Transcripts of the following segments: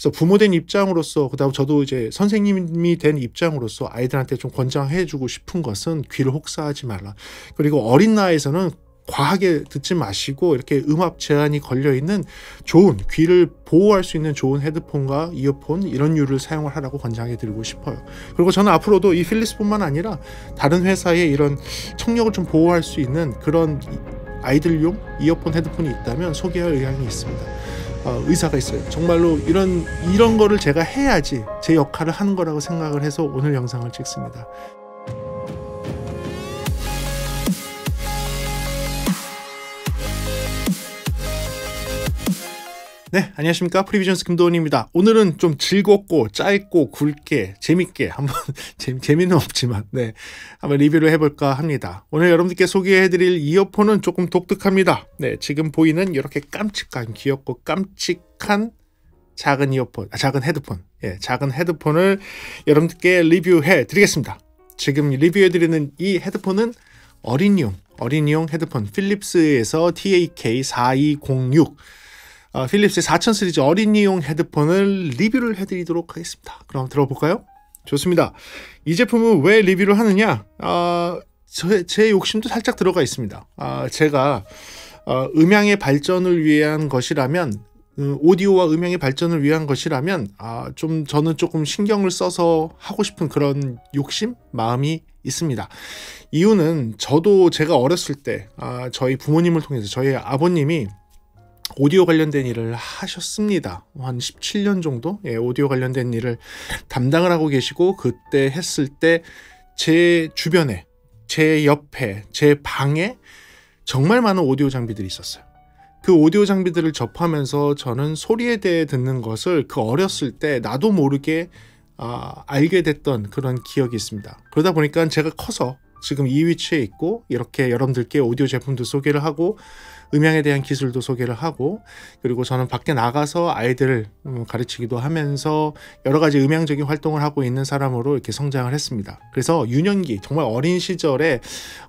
그래서 부모된 입장으로서 그다음 저도 이제 선생님이 된 입장으로서 아이들한테 좀 권장해주고 싶은 것은 귀를 혹사하지 말라. 그리고 어린 나이에서는 과하게 듣지 마시고 이렇게 음압 제한이 걸려 있는 좋은 귀를 보호할 수 있는 좋은 헤드폰과 이어폰 이런 류를 사용을 하라고 권장해 드리고 싶어요. 그리고 저는 앞으로도 이 필리스뿐만 아니라 다른 회사에 이런 청력을 좀 보호할 수 있는 그런 아이들용 이어폰 헤드폰이 있다면 소개할 의향이 있습니다. 어, 의사가 있어요. 정말로 이런 이런 거를 제가 해야지 제 역할을 하는 거라고 생각을 해서 오늘 영상을 찍습니다. 네, 안녕하십니까. 프리비전스 김도원입니다. 오늘은 좀 즐겁고 짧고 굵게 재밌게 한번 재미는 없지만 네 한번 리뷰를 해볼까 합니다. 오늘 여러분들께 소개해드릴 이어폰은 조금 독특합니다. 네, 지금 보이는 이렇게 깜찍한 귀엽고 깜찍한 작은 이어폰, 아, 작은 헤드폰, 예, 작은 헤드폰을 여러분들께 리뷰해 드리겠습니다. 지금 리뷰해 드리는 이 헤드폰은 어린이용, 어린이용 헤드폰 필립스에서 TAK4206 어, 필립스의 4000 시리즈 어린이용 헤드폰을 리뷰를 해드리도록 하겠습니다. 그럼 들어볼까요? 좋습니다. 이 제품은 왜 리뷰를 하느냐? 어, 제, 제 욕심도 살짝 들어가 있습니다. 어, 제가 어, 음향의 발전을 위한 것이라면 음, 오디오와 음향의 발전을 위한 것이라면 아, 좀 저는 조금 신경을 써서 하고 싶은 그런 욕심 마음이 있습니다. 이유는 저도 제가 어렸을 때 아, 저희 부모님을 통해서 저희 아버님이 오디오 관련된 일을 하셨습니다. 한 17년 정도 예, 오디오 관련된 일을 담당을 하고 계시고 그때 했을 때 제 주변에 제 옆에 제 방에 정말 많은 오디오 장비들이 있었어요. 그 오디오 장비들을 접하면서 저는 소리에 대해 듣는 것을 그 어렸을 때 나도 모르게 아, 알게 됐던 그런 기억이 있습니다. 그러다 보니까 제가 커서 지금 이 위치에 있고 이렇게 여러분들께 오디오 제품도 소개를 하고 음향에 대한 기술도 소개를 하고 그리고 저는 밖에 나가서 아이들을 음, 가르치기도 하면서 여러 가지 음향적인 활동을 하고 있는 사람으로 이렇게 성장을 했습니다. 그래서 유년기 정말 어린 시절에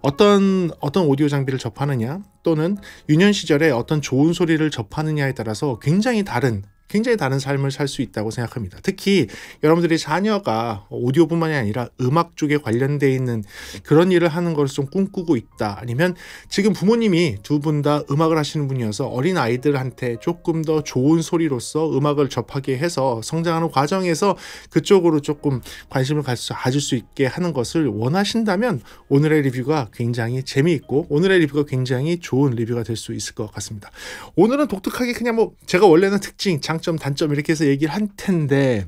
어떤 어떤 오디오 장비를 접하느냐 또는 유년 시절에 어떤 좋은 소리를 접하느냐에 따라서 굉장히 다른 굉장히 다른 삶을 살 수 있다고 생각합니다. 특히 여러분들이 자녀가 오디오뿐만이 아니라 음악 쪽에 관련돼 있는 그런 일을 하는 것을 좀 꿈꾸고 있다. 아니면 지금 부모님이 두 분 다 음악을 하시는 분이어서 어린 아이들한테 조금 더 좋은 소리로서 음악을 접하게 해서 성장하는 과정에서 그쪽으로 조금 관심을 가질 수 있게 하는 것을 원하신다면 오늘의 리뷰가 굉장히 재미있고 오늘의 리뷰가 굉장히 좋은 리뷰가 될 수 있을 것 같습니다. 오늘은 독특하게 그냥 뭐 제가 원래는 특징, 장 장점, 단점 이렇게 해서 얘기를 할 텐데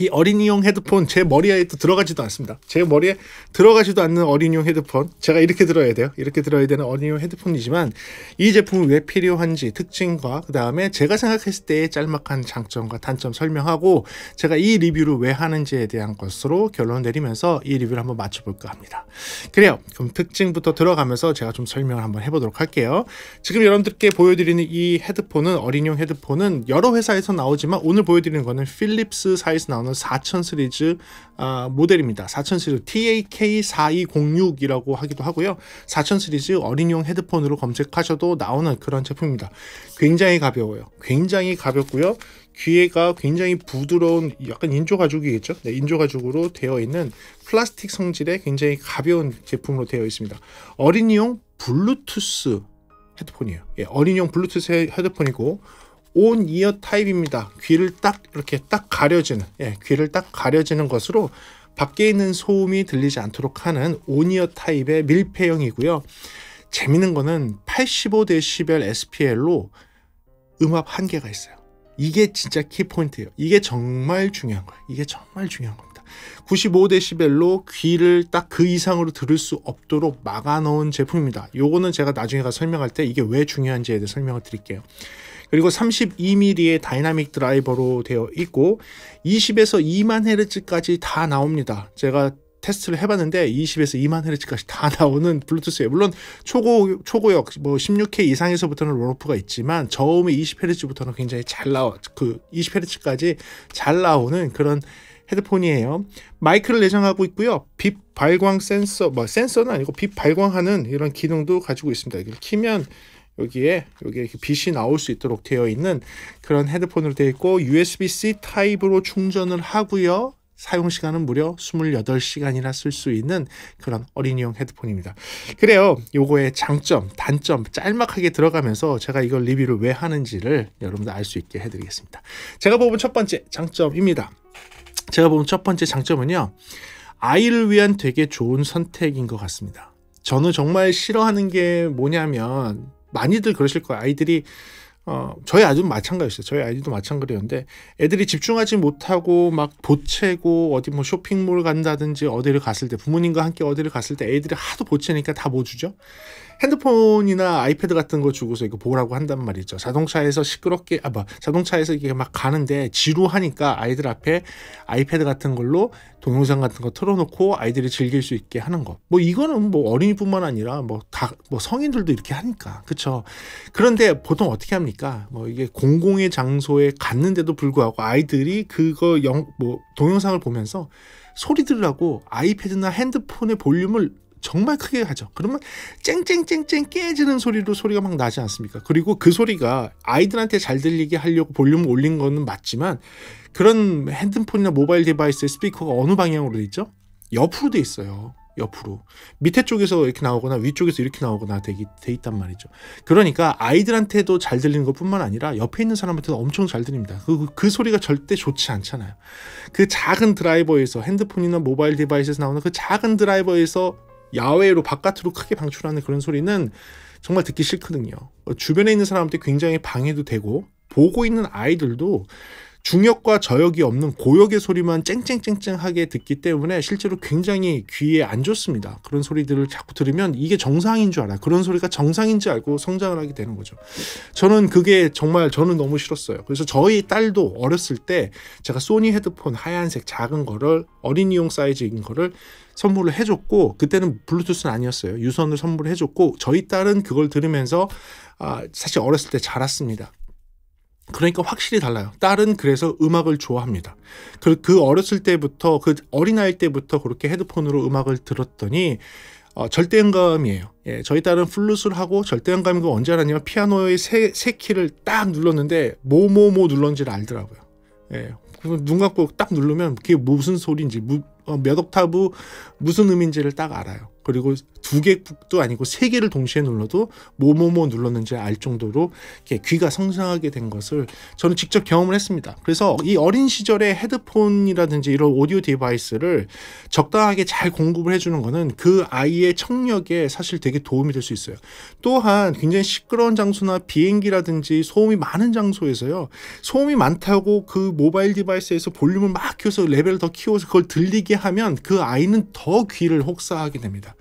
이 어린이용 헤드폰 제 머리에 또 들어가지도 않습니다. 제 머리에 들어가지도 않는 어린이용 헤드폰. 제가 이렇게 들어야 돼요. 이렇게 들어야 되는 어린이용 헤드폰이지만 이 제품이 왜 필요한지 특징과 그 다음에 제가 생각했을 때의 짤막한 장점과 단점 설명하고 제가 이 리뷰를 왜 하는지에 대한 것으로 결론 내리면서 이 리뷰를 한번 맞춰볼까 합니다. 그래요. 그럼 특징부터 들어가면서 제가 좀 설명을 한번 해보도록 할게요. 지금 여러분들께 보여드리는 이 헤드폰은 어린이용 헤드폰은 여러 회사에서 나오지만 오늘 보여드리는 거는 필립스 사에서 나오는 나오는 4000 시리즈 아, 모델입니다. 4000 시리즈 TAK4206이라고 하기도 하고요. 4000 시리즈 어린이용 헤드폰으로 검색하셔도 나오는 그런 제품입니다. 굉장히 가벼워요. 굉장히 가볍고요. 귀에가 굉장히 부드러운 약간 인조 가죽이겠죠. 네, 인조 가죽으로 되어 있는 플라스틱 성질의 굉장히 가벼운 제품으로 되어 있습니다. 어린이용 블루투스 헤드폰이에요. 예, 어린이용 블루투스 헤드폰이고 on-ear 타입입니다. 귀를 딱 이렇게 딱 가려지는 예, 귀를 딱 가려지는 것으로 밖에 있는 소음이 들리지 않도록 하는 on-ear 타입의 밀폐형이고요. 재밌는 거는 85dB SPL로 음압 한계가 있어요. 이게 진짜 키포인트예요. 이게 정말 중요한 거예요. 이게 정말 중요한 겁니다. 95dB로 귀를 딱 그 이상으로 들을 수 없도록 막아 놓은 제품입니다. 요거는 제가 나중에 가 설명할 때 이게 왜 중요한지에 대해 설명을 드릴게요. 그리고 32mm의 다이나믹 드라이버로 되어 있고 20에서 2만 헤르츠까지 다 나옵니다. 제가 테스트를 해봤는데 20에서 2만 헤르츠까지 다 나오는 블루투스예요. 물론 초고 초고역 뭐 16K 이상에서부터는 roll-off가 있지만 저음의 20 헤르츠부터는 굉장히 잘 나와 그 20 헤르츠까지 잘 나오는 그런 헤드폰이에요. 마이크를 내장하고 있고요. 빛 발광 센서 뭐 센서는 아니고 빛 발광하는 이런 기능도 가지고 있습니다. 이걸 키면 여기에 여기에 이렇게 빛이 나올 수 있도록 되어 있는 그런 헤드폰으로 되어 있고 USB-C 타입으로 충전을 하고요. 사용 시간은 무려 28시간이나 쓸 수 있는 그런 어린이용 헤드폰입니다. 그래요. 요거의 장점, 단점 짤막하게 들어가면서 제가 이걸 리뷰를 왜 하는지를 여러분들 알 수 있게 해 드리겠습니다. 제가 뽑은 첫 번째 장점입니다. 제가 뽑은 첫 번째 장점은요. 아이를 위한 되게 좋은 선택인 것 같습니다. 저는 정말 싫어하는 게 뭐냐면 많이들 그러실 거예요. 아이들이 어, 저희 아이도 마찬가지였어요. 저희 아이도 마찬가지였는데 애들이 집중하지 못하고 막 보채고 어디 뭐 쇼핑몰 간다든지 어디를 갔을 때 부모님과 함께 어디를 갔을 때 애들이 하도 보채니까 다 뭐 주죠? 핸드폰이나 아이패드 같은 거 주고서 이거 보라고 한단 말이죠. 자동차에서 시끄럽게 아 뭐 자동차에서 이게 막 가는데 지루하니까 아이들 앞에 아이패드 같은 걸로 동영상 같은 거 틀어놓고 아이들이 즐길 수 있게 하는 거. 뭐 이거는 뭐 어린이뿐만 아니라 뭐 다뭐 뭐 성인들도 이렇게 하니까 그렇죠. 그런데 보통 어떻게 합니까? 뭐 이게 공공의 장소에 갔는데도 불구하고 아이들이 그거 영 뭐 동영상을 보면서 소리 들으라고 아이패드나 핸드폰의 볼륨을 정말 크게 하죠. 그러면 쨍쨍쨍쨍 깨지는 소리로 소리가 막 나지 않습니까? 그리고 그 소리가 아이들한테 잘 들리게 하려고 볼륨을 올린 거는 맞지만 그런 핸드폰이나 모바일 device의 스피커가 어느 방향으로 돼 있죠? 옆으로 돼 있어요. 옆으로 밑에 쪽에서 이렇게 나오거나 위쪽에서 이렇게 나오거나 돼, 돼 있단 말이죠. 그러니까 아이들한테도 잘 들리는 것뿐만 아니라 옆에 있는 사람한테도 엄청 잘 들립니다. 그, 그 소리가 절대 좋지 않잖아요. 그 작은 드라이버에서 핸드폰이나 모바일 device에서 나오는 그 작은 드라이버에서 야외로 바깥으로 크게 방출하는 그런 소리는 정말 듣기 싫거든요. 주변에 있는 사람한테 굉장히 방해도 되고 보고 있는 아이들도 중역과 저역이 없는 고역의 소리만 쨍쨍쨍쨍하게 듣기 때문에 실제로 굉장히 귀에 안 좋습니다. 그런 소리들을 자꾸 들으면 이게 정상인 줄 알아. 그런 소리가 정상인지 알고 성장을 하게 되는 거죠. 저는 그게 정말 저는 너무 싫었어요. 그래서 저희 딸도 어렸을 때 제가 소니 헤드폰 하얀색 작은 거를 어린이용 사이즈인 거를 선물을 해줬고 그때는 블루투스는 아니었어요. 유선을 선물해 줬고 저희 딸은 그걸 들으면서 아, 사실 어렸을 때 자랐습니다. 그러니까 확실히 달라요. 딸은 그래서 음악을 좋아합니다. 그, 그 어렸을 때부터 그 어린아이 때부터 그렇게 헤드폰으로 음악을 들었더니 어, 절대음감이에요. 예, 저희 딸은 플루트를 하고 절대음감이 언제 알았냐면 피아노의 세, 세 키를 딱 눌렀는데 뭐뭐뭐 눌렀는지를 알더라고요. 예, 눈 감고 딱 누르면 그게 무슨 소리인지 무, 어, 몇 옥타브 무슨 음인지를 딱 알아요. 그리고 두 개도 아니고 세 개를 동시에 눌러도 뭐뭐뭐 눌렀는지 알 정도로 귀가 성장하게 된 것을 저는 직접 경험을 했습니다. 그래서 이 어린 시절에 헤드폰이라든지 이런 오디오 device를 적당하게 잘 공급을 해주는 것은 그 아이의 청력에 사실 되게 도움이 될 수 있어요. 또한 굉장히 시끄러운 장소나 비행기라든지 소음이 많은 장소에서요. 소음이 많다고 그 모바일 device에서 볼륨을 막 키워서 레벨을 더 키워서 그걸 들리게 하면 그 아이는 더 귀를 혹사하게 됩니다.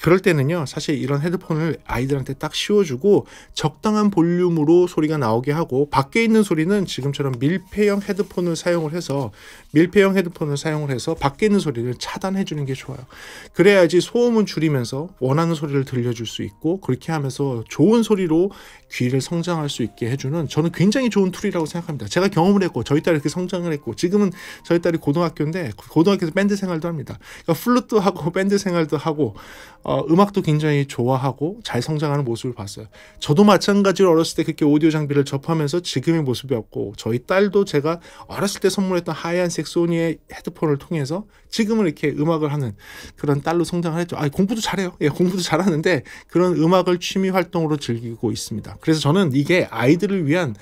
그럴 때는요, 사실 이런 헤드폰을 아이들한테 딱 씌워주고 적당한 볼륨으로 소리가 나오게 하고 밖에 있는 소리는 지금처럼 밀폐형 헤드폰을 사용을 해서 밀폐형 헤드폰을 사용을 해서 밖에 있는 소리를 차단해 주는 게 좋아요. 그래야지 소음은 줄이면서 원하는 소리를 들려줄 수 있고 그렇게 하면서 좋은 소리로 귀를 성장할 수 있게 해주는 저는 굉장히 좋은 tool이라고 생각합니다. 제가 경험을 했고 저희 딸이 이렇게 성장을 했고 지금은 저희 딸이 고등학교인데 고등학교에서 밴드 생활도 합니다. 그러니까 플루트 하고 밴드 생활도 하고 어, 음악도 굉장히 좋아하고 잘 성장하는 모습을 봤어요. 저도 마찬가지로 어렸을 때 그렇게 오디오 장비를 접하면서 지금의 모습이었고 저희 딸도 제가 어렸을 때 선물했던 하얀색 소니의 헤드폰을 통해서 지금은 이렇게 음악을 하는 그런 딸로 성장을 했죠. 아, 공부도 잘해요. 예, 공부도 잘하는데 그런 음악을 취미 활동으로 즐기고 있습니다. 그래서 저는 이게 아이들을 위한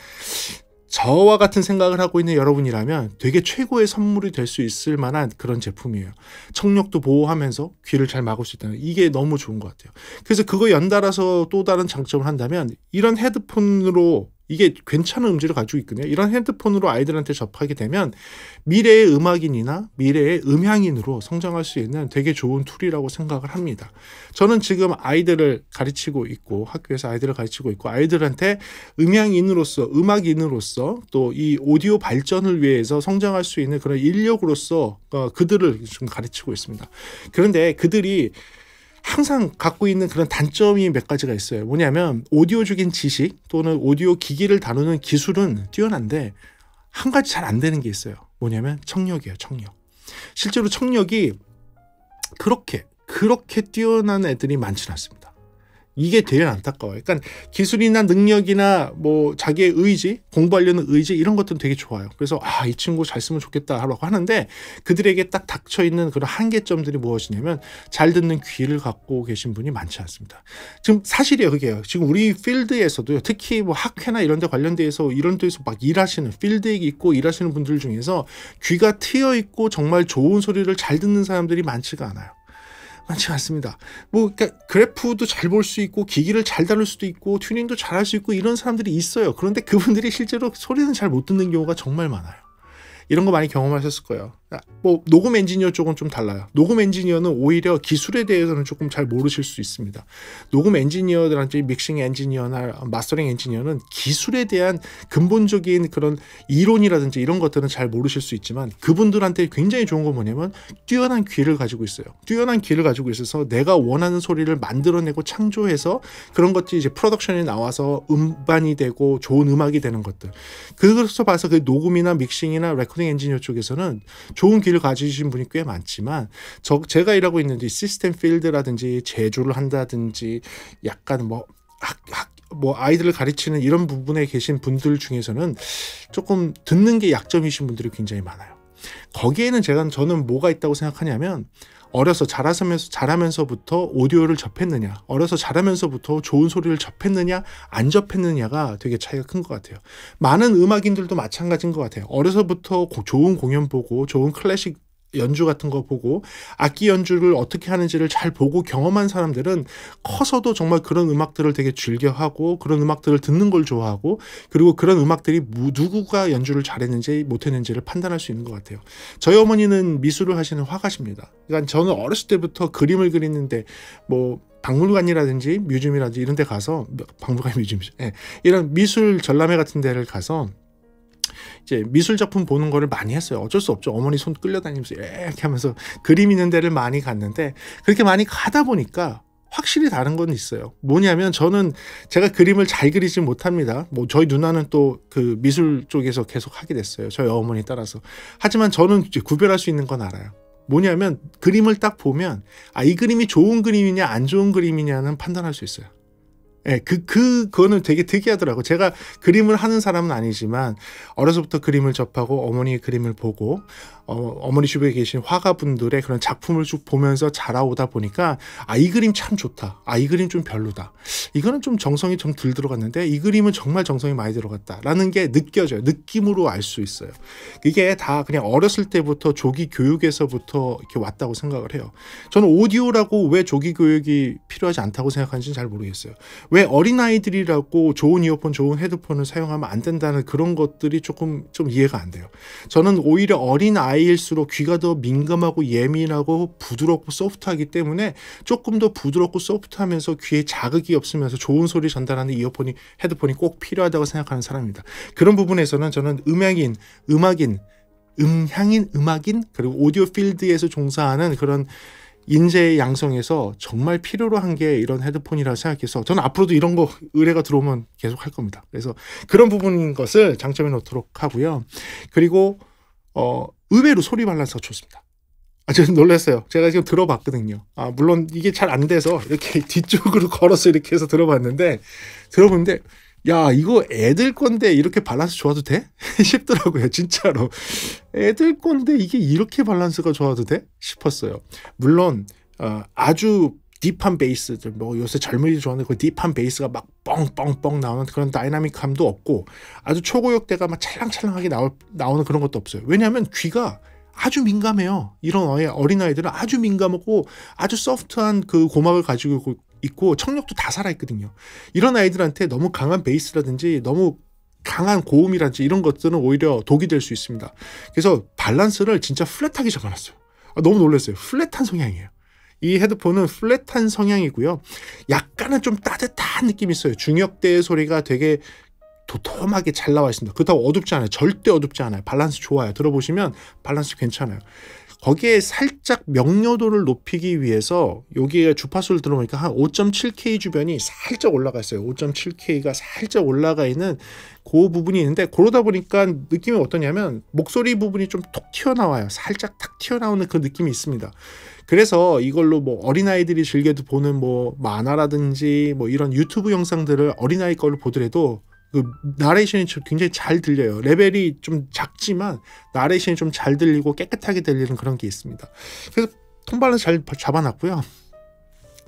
저와 같은 생각을 하고 있는 여러분이라면 되게 최고의 선물이 될 수 있을 만한 그런 제품이에요. 청력도 보호하면서 귀를 잘 막을 수 있다는 이게 너무 좋은 것 같아요. 그래서 그거 연달아서 또 다른 장점을 한다면 이런 헤드폰으로 이게 괜찮은 음질을 가지고 있거든요. 이런 헤드폰으로 아이들한테 접하게 되면 미래의 음악인이나 미래의 음향인으로 성장할 수 있는 되게 좋은 tool이라고 생각을 합니다. 저는 지금 아이들을 가르치고 있고 학교에서 아이들을 가르치고 있고 아이들한테 음향인으로서 음악인으로서 또 이 오디오 발전을 위해서 성장할 수 있는 그런 인력으로서 어, 그들을 좀 가르치고 있습니다. 그런데 그들이 항상 갖고 있는 그런 단점이 몇 가지가 있어요. 뭐냐면 오디오적인 지식 또는 오디오 기기를 다루는 기술은 뛰어난데 한 가지 잘 안 되는 게 있어요. 뭐냐면 청력이에요, 청력. 실제로 청력이 그렇게 그렇게 뛰어난 애들이 많지는 않습니다. 이게 되게 안타까워요. 그러니까 기술이나 능력이나 뭐 자기의 의지, 공부하려는 의지 이런 것들은 되게 좋아요. 그래서 아, 이 친구 잘 쓰면 좋겠다라고 하는데 그들에게 딱 닥쳐 있는 그런 한계점들이 무엇이냐면 잘 듣는 귀를 갖고 계신 분이 많지 않습니다. 지금 사실이에요, 그게요. 지금 우리 필드에서도요. 특히 뭐 학회나 이런 데 관련돼서 이런 데서 막 일하시는 필드에 있고 일하시는 분들 중에서 귀가 트여 있고 정말 좋은 소리를 잘 듣는 사람들이 많지가 않아요. 많지 않습니다. 뭐 그러니까 그래프도 잘 볼 수 있고 기기를 잘 다룰 수도 있고 튜닝도 잘 할 수 있고 이런 사람들이 있어요. 그런데 그분들이 실제로 소리는 잘 못 듣는 경우가 정말 많아요. 이런 거 많이 경험하셨을 거예요. 아, 뭐 녹음 엔지니어 쪽은 좀 달라요. 녹음 엔지니어는 오히려 기술에 대해서는 조금 잘 모르실 수 있습니다. 녹음 엔지니어들한테 믹싱 엔지니어나 마스터링 엔지니어는 기술에 대한 근본적인 그런 이론이라든지 이런 것들은 잘 모르실 수 있지만 그분들한테 굉장히 좋은 건 뭐냐면 뛰어난 귀를 가지고 있어요. 뛰어난 귀를 가지고 있어서 내가 원하는 소리를 만들어내고 창조해서 그런 것들이 이제 프로덕션에 나와서 음반이 되고 좋은 음악이 되는 것들. 그것서 봐서 그 녹음이나 믹싱이나 레코딩 엔지니어 쪽에서는 좋은 길을 가지신 분이 꽤 많지만 저 제가 일하고 있는 이 시스템 필드라든지 제조를 한다든지 약간 뭐 학, 학, 뭐 아이들을 가르치는 이런 부분에 계신 분들 중에서는 조금 듣는 게 약점이신 분들이 굉장히 많아요. 거기에는 제가 저는 뭐가 있다고 생각하냐면 어려서 자라면서 자라면서부터 오디오를 접했느냐, 어려서 자라면서부터 좋은 소리를 접했느냐, 안 접했느냐가 되게 차이가 큰 것 같아요. 많은 음악인들도 마찬가지인 것 같아요. 어려서부터 좋은 공연 보고 좋은 클래식 연주 같은 거 보고 악기 연주를 어떻게 하는지를 잘 보고 경험한 사람들은 커서도 정말 그런 음악들을 되게 즐겨하고 그런 음악들을 듣는 걸 좋아하고 그리고 그런 음악들이 누구가 연주를 잘했는지 못했는지를 판단할 수 있는 것 같아요. 저희 어머니는 미술을 하시는 화가십니다. 그러니까 저는 어렸을 때부터 그림을 그리는데 뭐 박물관이라든지 museum이라든지 이런 데 가서 박물관 museum이죠. 네, 이런 미술 전람회 같은 데를 가서 이제 미술 작품 보는 거를 많이 했어요. 어쩔 수 없죠. 어머니 손 끌려다니면서 이렇게 하면서 그림 있는 데를 많이 갔는데 그렇게 많이 가다 보니까 확실히 다른 건 있어요. 뭐냐면 저는 제가 그림을 잘 그리지 못합니다. 뭐 저희 누나는 또 그 미술 쪽에서 계속 하게 됐어요. 저희 어머니 따라서. 하지만 저는 구별할 수 있는 건 알아요. 뭐냐면 그림을 딱 보면 아 이 그림이 좋은 그림이냐 안 좋은 그림이냐는 판단할 수 있어요. 예, 그, 그, 그거는 되게 특이하더라고. 제가 그림을 하는 사람은 아니지만, 어려서부터 그림을 접하고, 어머니의 그림을 보고, 어, 어머니 주변에 계신 화가분들의 그런 작품을 쭉 보면서 자라오다 보니까 아 이 그림 참 좋다. 아 이 그림 좀 별로다. 이거는 좀 정성이 좀 덜 들어갔는데 이 그림은 정말 정성이 많이 들어갔다라는 게 느껴져요. 느낌으로 알 수 있어요. 이게 다 그냥 어렸을 때부터 조기 교육에서부터 이렇게 왔다고 생각을 해요. 저는 오디오라고 왜 조기 교육이 필요하지 않다고 생각하는지는 잘 모르겠어요. 왜 어린아이들이라고 좋은 이어폰, 좋은 헤드폰을 사용하면 안 된다는 그런 것들이 조금 좀 이해가 안 돼요. 저는 오히려 어린아이 나이일수록 귀가 더 민감하고 예민하고 부드럽고 소프트하기 때문에 조금 더 부드럽고 소프트하면서 귀에 자극이 없으면서 좋은 소리 전달하는 이어폰이 헤드폰이 꼭 필요하다고 생각하는 사람입니다. 그런 부분에서는 저는 음향인, 음악인, 음향인, 음악인 그리고 오디오 필드에서 종사하는 그런 인재의 양성에서 정말 필요로 한 게 이런 헤드폰이라 생각해서 저는 앞으로도 이런 거 의뢰가 들어오면 계속 할 겁니다. 그래서 그런 부분인 것을 장점해 놓도록 하고요. 그리고 어 의외로 소리 밸런스가 좋습니다. 아, 저는 놀랐어요. 제가 지금 들어봤거든요. 아, 물론 이게 잘 안 돼서 이렇게 뒤쪽으로 걸어서 이렇게 해서 들어봤는데, 들어보는데, 야, 이거 애들 건데 이렇게 밸런스 좋아도 돼? 싶더라고요, 진짜로. 애들 건데 이게 이렇게 밸런스가 좋아도 돼? 싶었어요. 물론, 어, 아주 deep한 베이스, 뭐 요새 젊은이들 좋아하는 그 deep한 베이스가 막 뻥뻥뻥 나오는 그런 dynamic함도 없고 아주 초고역대가 막 찰랑찰랑하게 나올, 나오는 그런 것도 없어요. 왜냐하면 귀가 아주 민감해요. 이런 어린아이들은 아주 민감하고 아주 소프트한 그 고막을 가지고 있고 청력도 다 살아있거든요. 이런 아이들한테 너무 강한 베이스라든지 너무 강한 고음이라든지 이런 것들은 오히려 독이 될 수 있습니다. 그래서 밸런스를 진짜 flat하게 잡아놨어요. 아, 너무 놀랐어요. flat한 성향이에요. 이 헤드폰은 flat한 성향이고요. 약간은 좀 따뜻한 느낌이 있어요. 중역대 소리가 되게 도톰하게 잘 나와 있습니다. 그렇다고 어둡지 않아요. 절대 어둡지 않아요. 밸런스 좋아요. 들어보시면 밸런스 괜찮아요. 거기에 살짝 명료도를 높이기 위해서 여기에 주파수를 들어보니까 한 5.7K 주변이 살짝 올라가 있어요. 5.7K가 살짝 올라가 있는 그 부분이 있는데 그러다 보니까 느낌이 어떠냐면 목소리 부분이 좀 톡 튀어나와요. 살짝 탁 튀어나오는 그 느낌이 있습니다. 그래서 이걸로 뭐 어린아이들이 즐겨도 보는 뭐 만화라든지 뭐 이런 유튜브 영상들을 어린아이 걸로 보더라도 그 나레이션이 굉장히 잘 들려요. 레벨이 좀 작지만 나레이션이 좀 잘 들리고 깨끗하게 들리는 그런 게 있습니다. 그래서 통발로 잘 잡아놨고요.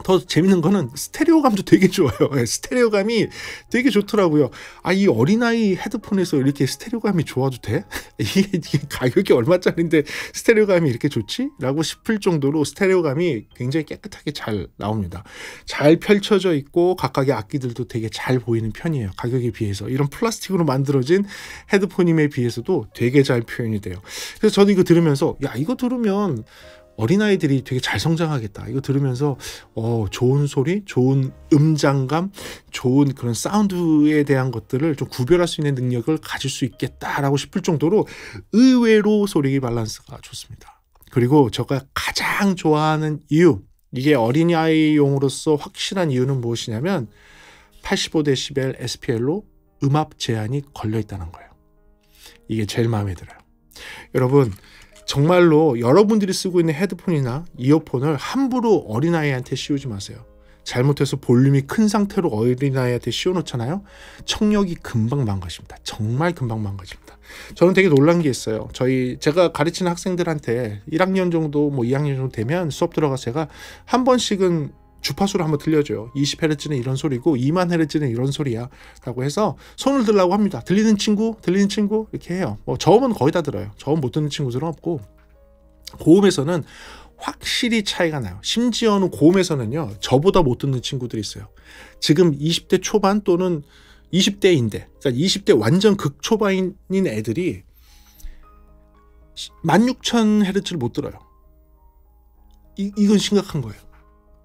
더 재밌는 거는 스테레오감도 되게 좋아요. 예, 스테레오감이 되게 좋더라고요. 아, 이 어린아이 헤드폰에서 이렇게 스테레오감이 좋아도 돼? 이게, 이게 가격이 얼마짜리인데 스테레오감이 이렇게 좋지? 라고 싶을 정도로 스테레오감이 굉장히 깨끗하게 잘 나옵니다. 잘 펼쳐져 있고 각각의 악기들도 되게 잘 보이는 편이에요. 가격에 비해서. 이런 플라스틱으로 만들어진 헤드폰임에 비해서도 되게 잘 표현이 돼요. 그래서 저도 이거 들으면서 야, 이거 들으면 어린아이들이 되게 잘 성장하겠다. 이거 들으면서 어, 좋은 소리, 좋은 음장감, 좋은 그런 사운드에 대한 것들을 좀 구별할 수 있는 능력을 가질 수 있겠다라고 싶을 정도로 의외로 소리 밸런스가 좋습니다. 그리고 제가 가장 좋아하는 이유, 이게 어린아이용으로서 확실한 이유는 무엇이냐면 85dB SPL로 음압 제한이 걸려 있다는 거예요. 이게 제일 마음에 들어요. 여러분, 정말로 여러분들이 쓰고 있는 헤드폰이나 이어폰을 함부로 어린아이한테 씌우지 마세요. 잘못해서 볼륨이 큰 상태로 어린아이한테 씌워놓잖아요. 청력이 금방 망가집니다. 정말 금방 망가집니다. 저는 되게 놀란 게 있어요. 저희 제가 가르치는 학생들한테 1학년 정도 뭐 2학년 정도 되면 수업 들어가서 제가 한 번씩은 주파수를 한번 들려줘요. 20Hz는 이런 소리고 2만 Hz는 이런 소리야. 라고 해서 손을 들라고 합니다. 들리는 친구, 들리는 친구 이렇게 해요. 뭐 저음은 거의 다 들어요. 저음 못 듣는 친구들은 없고 고음에서는 확실히 차이가 나요. 심지어는 고음에서는요. 저보다 못 듣는 친구들이 있어요. 지금 20대 초반 또는 20대인데 그러니까 20대 완전 극초반인 애들이 16,000Hz를 못 들어요. 이, 이건 심각한 거예요.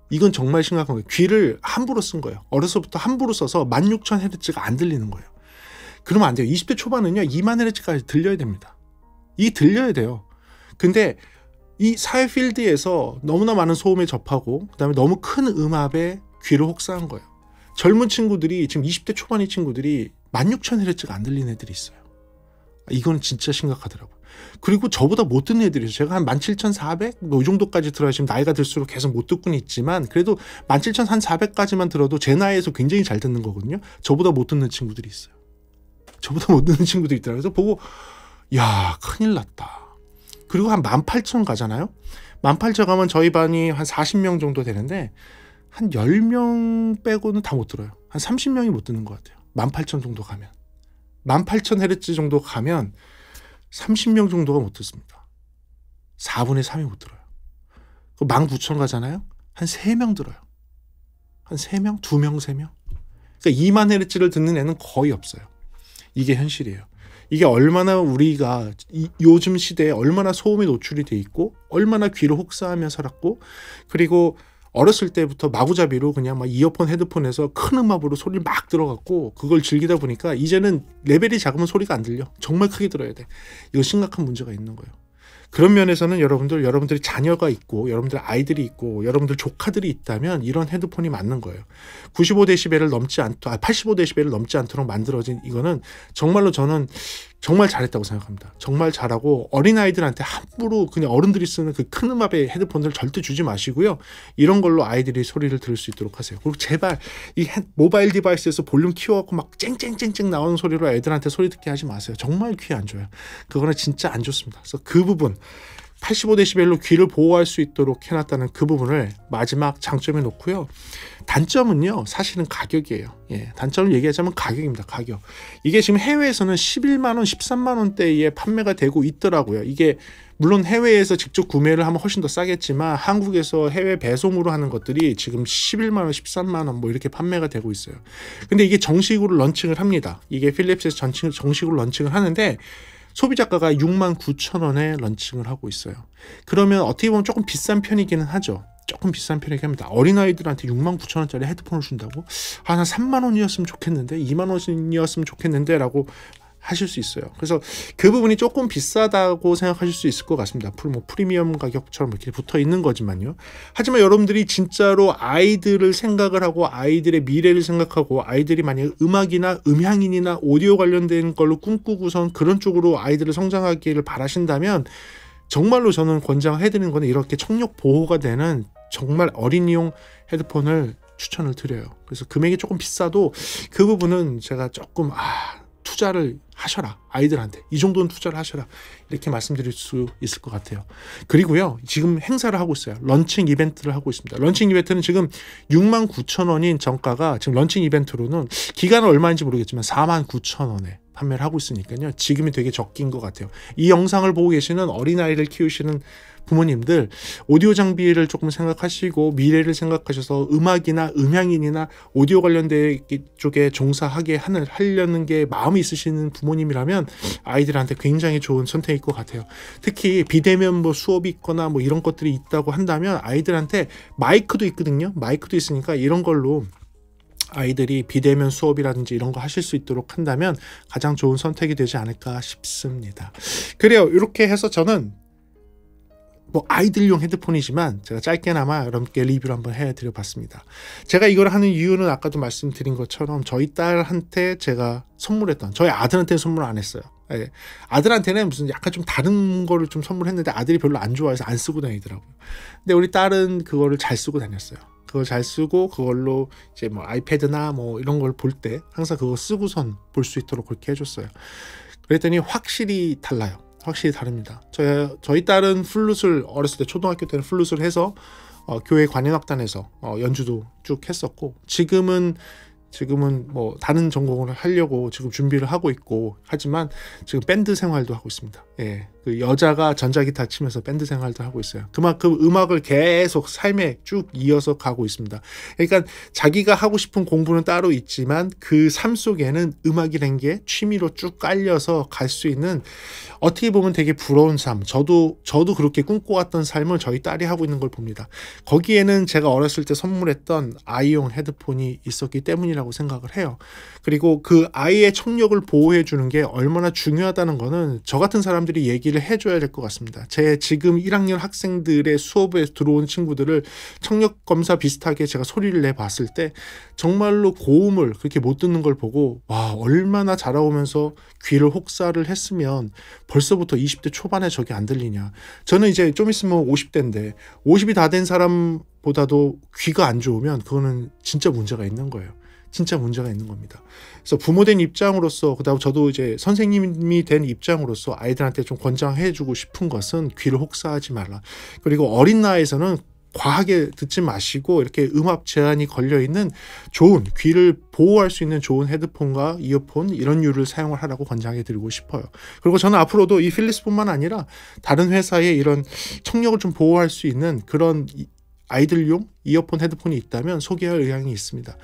이건 정말 심각한 거예요. 귀를 함부로 쓴 거예요. 어려서부터 함부로 써서 16,000Hz가 안 들리는 거예요. 그러면 안 돼요. 20대 초반은요, 2만 Hz까지 들려야 됩니다. 이 들려야 돼요. 근데 이 사회 필드에서 너무나 많은 소음에 접하고, 그 다음에 너무 큰 음압에 귀를 혹사한 거예요. 젊은 친구들이, 지금 20대 초반의 친구들이 16,000Hz가 안 들리는 애들이 있어요. 이거는 진짜 심각하더라고요. 그리고 저보다 못 듣는 애들이죠. 제가 한 17,400? 뭐 이 정도까지 들어야 지금 나이가 들수록 계속 못 듣고는 있지만 그래도 17,400까지만 들어도 제 나이에서 굉장히 잘 듣는 거거든요. 저보다 못 듣는 친구들이 있어요. 저보다 못 듣는 친구들이 있더라고요. 그래서 보고 야 큰일 났다. 그리고 한 18,000 가잖아요. 18,000 가면 저희 반이 한 40명 정도 되는데 한 10명 빼고는 다 못 들어요. 한 30명이 못 듣는 것 같아요. 18,000 정도 가면. 18,000Hz 정도 가면 30명 정도가 못 듣습니다. 4분의 3이 못 들어요. 그 19,000 가잖아요. 한 3명 들어요. 한 3명? 2명, 3명? 그러니까 2만 헤르츠를 듣는 애는 거의 없어요. 이게 현실이에요. 이게 얼마나 우리가 요즘 시대에 얼마나 소음에 노출이 돼 있고 얼마나 귀를 혹사하며 살았고 그리고 어렸을 때부터 마구잡이로 그냥 막 이어폰 헤드폰에서 큰 음압으로 소리를 막 들어갔고 그걸 즐기다 보니까 이제는 레벨이 작으면 소리가 안 들려. 정말 크게 들어야 돼. 이거 심각한 문제가 있는 거예요. 그런 면에서는 여러분들 여러분들이 자녀가 있고 여러분들 아이들이 있고 여러분들 조카들이 있다면 이런 헤드폰이 맞는 거예요. 95데시벨을 넘지 않도록 아, 85데시벨을 넘지 않도록 만들어진 이거는 정말로 저는 정말 잘했다고 생각합니다. 정말 잘하고 어린아이들한테 함부로 그냥 어른들이 쓰는 그 큰 음압의 헤드폰들 절대 주지 마시고요. 이런 걸로 아이들이 소리를 들을 수 있도록 하세요. 그리고 제발 이 mobile device에서 볼륨 키워갖고 막 쨍쨍쨍쨍 나오는 소리로 애들한테 소리 듣게 하지 마세요. 정말 귀에 안 좋아요. 그거는 진짜 안 좋습니다. 그래서 그 부분 85데시벨로 귀를 보호할 수 있도록 해놨다는 그 부분을 마지막 장점에 놓고요. 단점은요, 사실은 가격이에요. 예, 단점을 얘기하자면 가격입니다. 가격. 이게 지금 해외에서는 11만원, 13만원대에 판매가 되고 있더라고요. 이게 물론 해외에서 직접 구매를 하면 훨씬 더 싸겠지만 한국에서 해외 배송으로 하는 것들이 지금 11만원, 13만원 뭐 이렇게 판매가 되고 있어요. 근데 이게 정식으로 런칭을 합니다. 이게 필립스에서 정식으로 런칭을 하는데 소비자가가 6만 9천 원에 런칭을 하고 있어요. 그러면 어떻게 보면 조금 비싼 편이기는 하죠. 조금 비싼 편이긴 합니다. 어린아이들한테 6만 9천 원짜리 헤드폰을 준다고? 아, 나 3만 원이었으면 좋겠는데, 2만 원이었으면 좋겠는데, 라고 하실 수 있어요. 그래서 그 부분이 조금 비싸다고 생각하실 수 있을 것 같습니다. 앞으로 뭐 프리미엄 가격처럼 이렇게 붙어 있는 거지만요. 하지만 여러분들이 진짜로 아이들을 생각을 하고 아이들의 미래를 생각하고 아이들이 만약 음악이나 음향인이나 오디오 관련된 걸로 꿈꾸고선 그런 쪽으로 아이들을 성장하기를 바라신다면 정말로 저는 권장해드리는 거는 이렇게 청력 보호가 되는 정말 어린이용 헤드폰을 추천을 드려요. 그래서 금액이 조금 비싸도 그 부분은 제가 조금 아 투자를 하셔라 아이들한테 이 정도는 투자를 하셔라 이렇게 말씀드릴 수 있을 것 같아요. 그리고요 지금 행사를 하고 있어요. 런칭 이벤트를 하고 있습니다. 런칭 이벤트는 지금 6만 9천 원인 정가가 지금 런칭 이벤트로는 기간은 얼마인지 모르겠지만 4만 9천 원에 판매를 하고 있으니까요. 지금이 되게 적기인 것 같아요. 이 영상을 보고 계시는 어린아이를 키우시는 부모님들 오디오 장비를 조금 생각하시고 미래를 생각하셔서 음악이나 음향인이나 오디오 관련된 쪽에 종사하게 하는 하려는 게 마음이 있으시는 부모님이라면 아이들한테 굉장히 좋은 선택일 것 같아요. 특히 비대면 뭐 수업이 있거나 뭐 이런 것들이 있다고 한다면 아이들한테 마이크도 있거든요. 마이크도 있으니까 이런 걸로 아이들이 비대면 수업이라든지 이런 거 하실 수 있도록 한다면 가장 좋은 선택이 되지 않을까 싶습니다. 그래요. 이렇게 해서 저는 뭐 아이들용 헤드폰이지만 제가 짧게나마 여러분께 리뷰를 한번 해드려 봤습니다. 제가 이걸 하는 이유는 아까도 말씀드린 것처럼 저희 딸한테 제가 선물했던 저희 아들한테 선물 안 했어요. 예. 아들한테는 무슨 약간 좀 다른 거를 좀 선물했는데 아들이 별로 안 좋아해서 안 쓰고 다니더라고요. 근데 우리 딸은 그거를 잘 쓰고 다녔어요. 그걸 잘 쓰고 그걸로 이제 뭐 아이패드나 뭐 이런 걸 볼 때 항상 그거 쓰고선 볼 수 있도록 그렇게 해줬어요. 그랬더니 확실히 달라요. 확실히 다릅니다. 저희, 저희 딸은 플룻을 어렸을 때 초등학교 때는 플룻을 해서 어, 교회 관현악단에서 어, 연주도 쭉 했었고 지금은 지금은 뭐 다른 전공을 하려고 지금 준비를 하고 있고 하지만 지금 밴드 생활도 하고 있습니다. 예. 그 여자가 전자기타 치면서 밴드 생활도 하고 있어요. 그만큼 음악을 계속 삶에 쭉 이어서 가고 있습니다. 그러니까 자기가 하고 싶은 공부는 따로 있지만 그 삶 속에는 음악이란 게 취미로 쭉 깔려서 갈 수 있는 어떻게 보면 되게 부러운 삶. 저도 저도 그렇게 꿈꿔왔던 삶을 저희 딸이 하고 있는 걸 봅니다. 거기에는 제가 어렸을 때 선물했던 아이용 헤드폰이 있었기 때문이라 고 생각을 해요. 그리고 그 아이의 청력을 보호해 주는 게 얼마나 중요하다는 거는 저 같은 사람들이 얘기를 해줘야 될 것 같습니다. 제 지금 1학년 학생들의 수업에 들어온 친구들을 청력 검사 비슷하게 제가 소리를 내 봤을 때 정말로 고음을 그렇게 못 듣는 걸 보고 와 얼마나 자라오면서 귀를 혹사를 했으면 벌써부터 20대 초반에 저게 안 들리냐. 저는 이제 좀 있으면 50대인데 50이 다 된 사람보다도 귀가 안 좋으면 그거는 진짜 문제가 있는 거예요. 진짜 문제가 있는 겁니다. 그래서 부모된 입장으로서 그다음 저도 이제 선생님이 된 입장으로서 아이들한테 좀 권장해주고 싶은 것은 귀를 혹사하지 말라. 그리고 어린 나이에서는 과하게 듣지 마시고 이렇게 음압 제한이 걸려 있는 좋은 귀를 보호할 수 있는 좋은 헤드폰과 이어폰 이런 류를 사용을 하라고 권장해 드리고 싶어요. 그리고 저는 앞으로도 이 필리스뿐만 아니라 다른 회사에 이런 청력을 좀 보호할 수 있는 그런 아이들용 이어폰 헤드폰이 있다면 소개할 의향이 있습니다.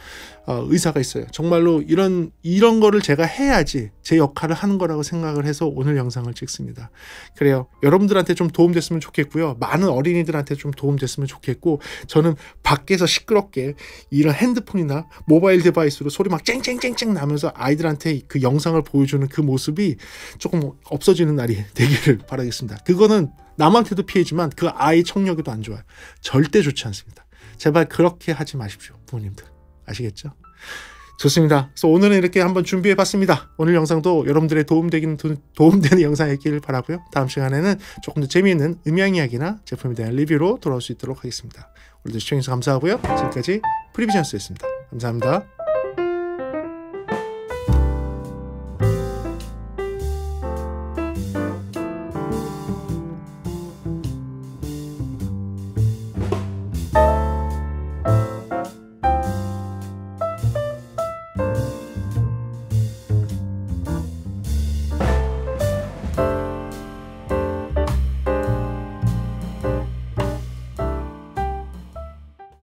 어, 의사가 있어요. 정말로 이런 이런 거를 제가 해야지 제 역할을 하는 거라고 생각을 해서 오늘 영상을 찍습니다. 그래요. 여러분들한테 좀 도움됐으면 좋겠고요. 많은 어린이들한테 좀 도움됐으면 좋겠고 저는 밖에서 시끄럽게 이런 핸드폰이나 mobile device로 소리 막 쨍쨍쨍쨍 나면서 아이들한테 그 영상을 보여주는 그 모습이 조금 없어지는 날이 되기를 바라겠습니다. 그거는 남한테도 피해지만 그 아이 청력에도 안 좋아요. 절대 좋지 않습니다. 제발 그렇게 하지 마십시오. 부모님들. 아시겠죠? 좋습니다. 그래서 오늘은 이렇게 한번 준비해 봤습니다. 오늘 영상도 여러분들의 도움되긴 도움되는 영상이길 바라고요. 다음 시간에는 조금 더 재미있는 음향 이야기나 제품에 대한 리뷰로 돌아올 수 있도록 하겠습니다. 오늘도 시청해주셔서 감사하고요. 지금까지 프리비전스였습니다. 감사합니다.